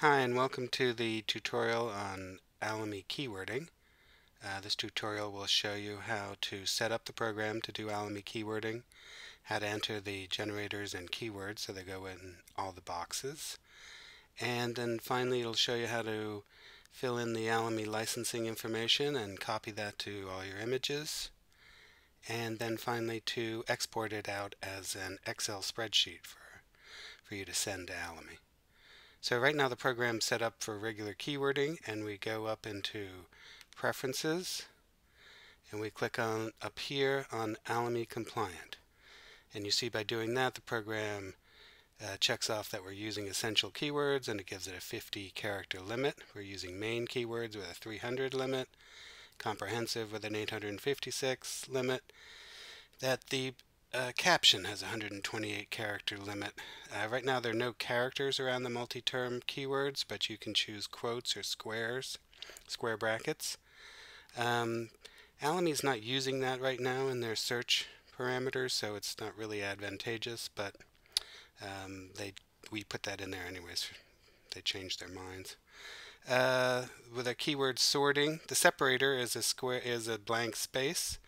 Hi and welcome to the tutorial on Alamy keywording. Uh, this tutorial will show you how to set up the program to do Alamy keywording, how to enter the generators and keywords so they go in all the boxes, and then finally it'll show you how to fill in the Alamy licensing information and copy that to all your images, and then finally to export it out as an Excel spreadsheet for, for you to send to Alamy. So right now the program's set up for regular keywording and we go up into preferences and we click on up here on Alamy compliant and you see by doing that the program uh, checks off that we're using essential keywords and it gives it a 50 character limit. We're using main keywords with a 300 limit, comprehensive with an 856 limit, that the uh, caption has a 128 character limit. Uh, right now there are no characters around the multi-term keywords, but you can choose quotes or squares, square brackets. Um, Alamy's not using that right now in their search parameters, so it's not really advantageous, but um, they we put that in there anyways. They changed their minds. Uh, with a keyword sorting, the separator is a square is a blank space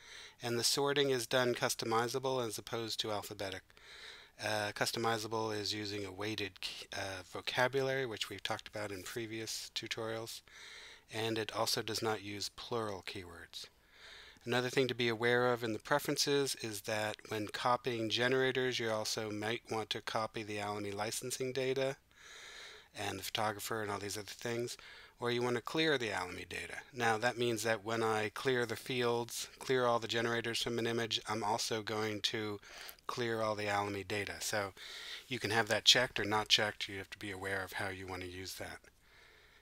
and the sorting is done customizable as opposed to alphabetic. Uh, customizable is using a weighted uh, vocabulary, which we've talked about in previous tutorials, and it also does not use plural keywords. Another thing to be aware of in the preferences is that when copying generators, you also might want to copy the Alamy licensing data and the photographer and all these other things or you want to clear the Alamy data. Now that means that when I clear the fields, clear all the generators from an image, I'm also going to clear all the Alamy data. So you can have that checked or not checked. You have to be aware of how you want to use that.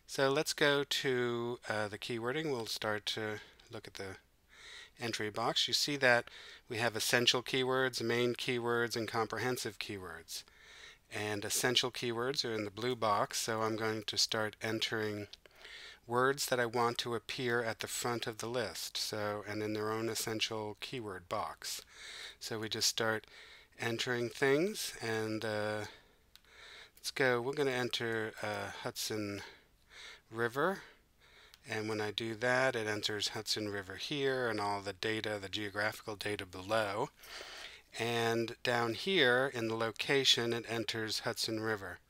So let's go to uh, the keywording. We'll start to look at the entry box. You see that we have essential keywords, main keywords, and comprehensive keywords. And essential keywords are in the blue box, so I'm going to start entering words that I want to appear at the front of the list so and in their own essential keyword box. So we just start entering things and uh, let's go. We're going to enter uh, Hudson River and when I do that it enters Hudson River here and all the data the geographical data below. And down here in the location it enters Hudson River.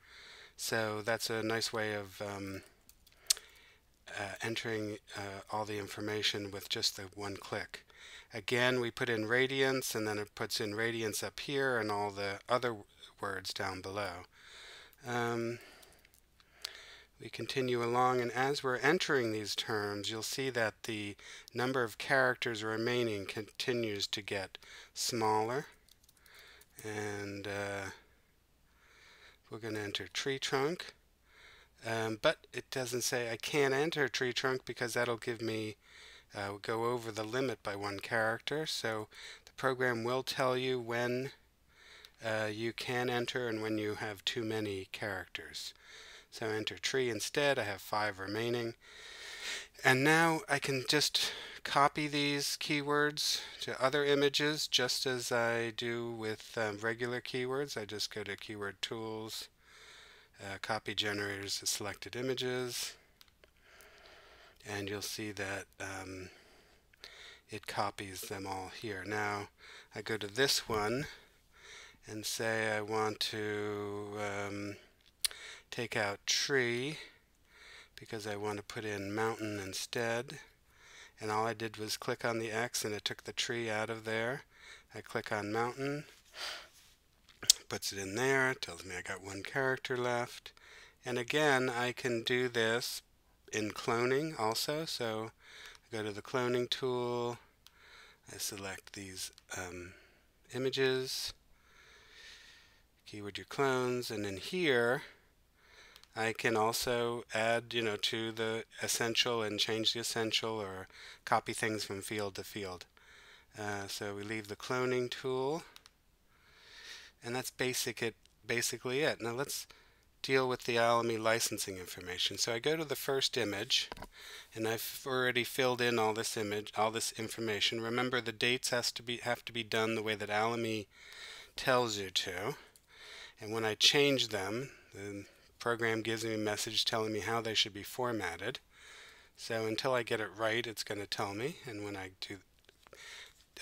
So that's a nice way of um, uh, entering uh, all the information with just the one click. Again, we put in radiance and then it puts in radiance up here and all the other words down below. Um, we continue along and as we're entering these terms you'll see that the number of characters remaining continues to get smaller and uh, we're going to enter tree trunk um, but it doesn't say I can't enter tree trunk because that'll give me uh, go over the limit by one character. So the program will tell you when uh, you can enter and when you have too many characters. So enter tree instead. I have five remaining. And now I can just copy these keywords to other images just as I do with um, regular keywords. I just go to keyword tools uh, copy generators to selected images and you'll see that um, it copies them all here. Now I go to this one and say I want to um, take out tree because I want to put in mountain instead and all I did was click on the X and it took the tree out of there. I click on mountain puts it in there, tells me I got one character left. And again, I can do this in cloning also. So I go to the cloning tool, I select these um, images, keyword your clones, and in here I can also add, you know, to the essential and change the essential or copy things from field to field. Uh, so we leave the cloning tool and that's basic it basically it. Now let's deal with the Alamy licensing information. So I go to the first image and I've already filled in all this image, all this information. Remember the dates has to be have to be done the way that Alamy tells you to. And when I change them, the program gives me a message telling me how they should be formatted. So until I get it right, it's going to tell me, and when I do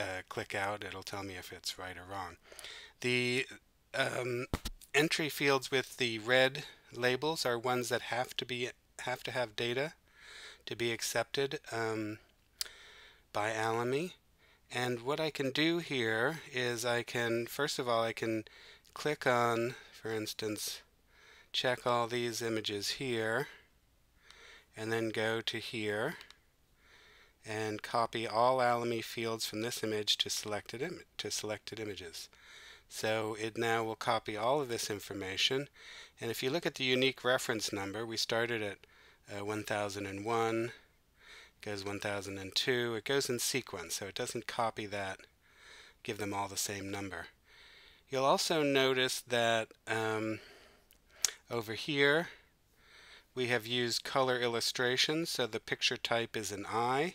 uh, click out, it'll tell me if it's right or wrong. The um, entry fields with the red labels are ones that have to be have to have data to be accepted um, by Alamy. And what I can do here is I can, first of all, I can click on, for instance, check all these images here, and then go to here, and copy all Alamy fields from this image to selected, Im to selected images. So it now will copy all of this information. And if you look at the unique reference number, we started at uh, 1001, goes 1002. It goes in sequence, so it doesn't copy that, give them all the same number. You'll also notice that um, over here we have used color illustrations, so the picture type is an I,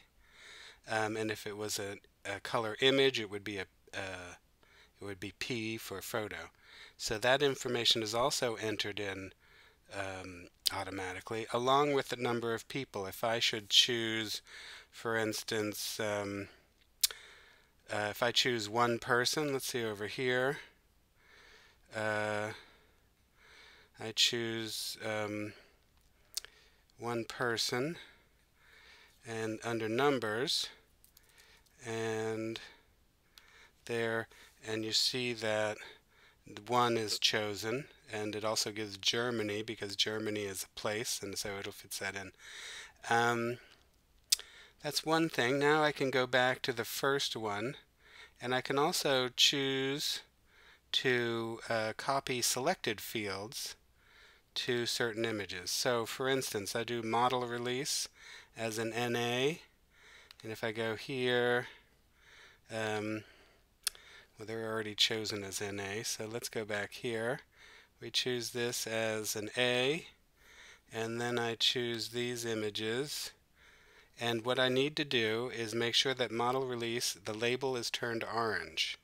um, and if it was a, a, color image, it would be a, a it would be P for photo. So that information is also entered in um, automatically, along with the number of people. If I should choose, for instance, um, uh, if I choose one person, let's see over here, uh, I choose um, one person and under numbers and there and you see that one is chosen and it also gives Germany because Germany is a place and so it'll fit that in. Um, that's one thing. Now I can go back to the first one and I can also choose to uh, copy selected fields to certain images. So for instance I do model release as an NA and if I go here um, well they're already chosen as NA so let's go back here. We choose this as an A and then I choose these images. And what I need to do is make sure that model release the label is turned orange.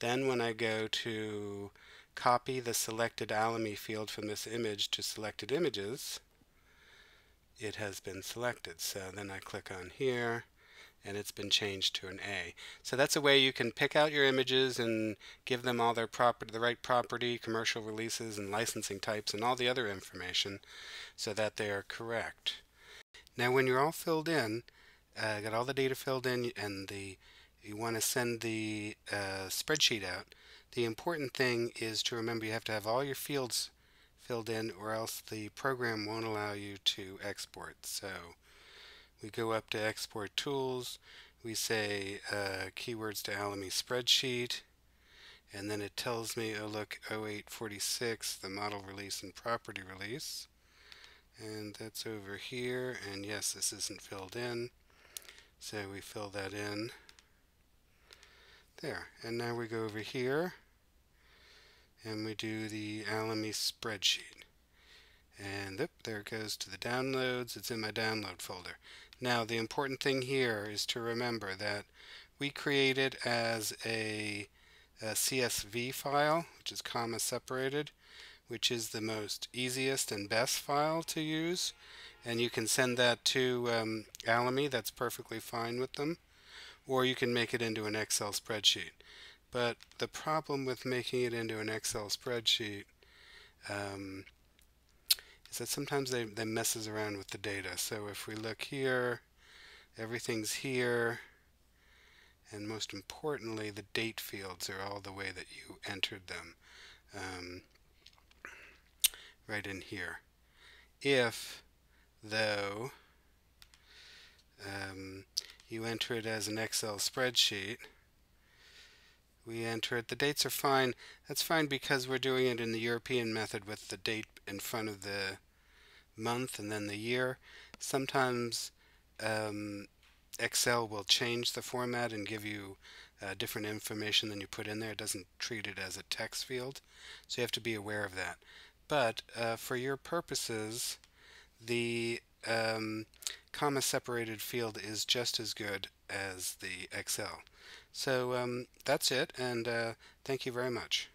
Then when I go to copy the selected Alamy field from this image to selected images it has been selected. So then I click on here and it's been changed to an A. So that's a way you can pick out your images and give them all their property, the right property, commercial releases and licensing types and all the other information so that they are correct. Now when you're all filled in, uh, got all the data filled in and the you want to send the uh, spreadsheet out, the important thing is to remember you have to have all your fields filled in or else the program won't allow you to export. So we go up to Export Tools, we say uh, keywords to Alamy spreadsheet, and then it tells me, oh look, 0846, the model release and property release. And that's over here, and yes, this isn't filled in. So we fill that in. There, and now we go over here, and we do the Alamy spreadsheet. And up, there it goes to the downloads. It's in my download folder. Now the important thing here is to remember that we create it as a, a CSV file, which is comma separated, which is the most easiest and best file to use. And you can send that to um, Alamy, that's perfectly fine with them. Or you can make it into an Excel spreadsheet. But the problem with making it into an Excel spreadsheet um, is that sometimes they, they messes around with the data. So if we look here, everything's here, and most importantly, the date fields are all the way that you entered them um, right in here. If, though, um, you enter it as an Excel spreadsheet, we enter it. The dates are fine. That's fine because we're doing it in the European method with the date in front of the month and then the year. Sometimes um, Excel will change the format and give you uh, different information than you put in there. It doesn't treat it as a text field, so you have to be aware of that. But uh, for your purposes, the um, comma separated field is just as good as the Excel. So um, that's it, and uh, thank you very much.